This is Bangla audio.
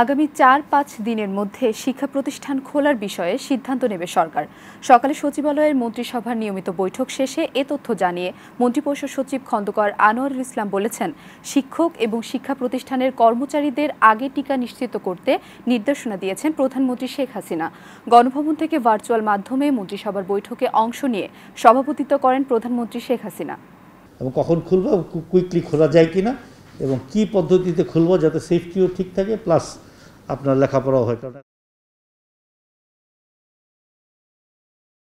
আগামী চার পাঁচ দিনের মধ্যে শিক্ষা প্রতিষ্ঠান খোলার বিষয়ে সিদ্ধান্ত নেবে সরকার। সকালে সচিবালয়ের মন্ত্রিসভার নিয়মিত বৈঠক শেষে এ তথ্য জানিয়ে মন্ত্রিপরিষদ সচিব খন্দকার আনোয়ারুল ইসলাম বলেছেন, শিক্ষক এবং শিক্ষা প্রতিষ্ঠানের কর্মচারীদের আগে টিকা নিশ্চিত করতে নির্দেশনা দিয়েছেন প্রধানমন্ত্রী শেখ হাসিনা। গণভবন থেকে ভার্চুয়াল মাধ্যমে মন্ত্রিসভার বৈঠকে অংশ নিয়ে সভাপতিত্ব করেন প্রধানমন্ত্রী শেখ হাসিনা। কখন কুইকলি খোলা যায় কিনা? এবং কি পদ্ধতিতে খুলবো যাতে সেফটিও ঠিক থাকে প্লাস আপনার লেখাপড়াও হয়। কারণ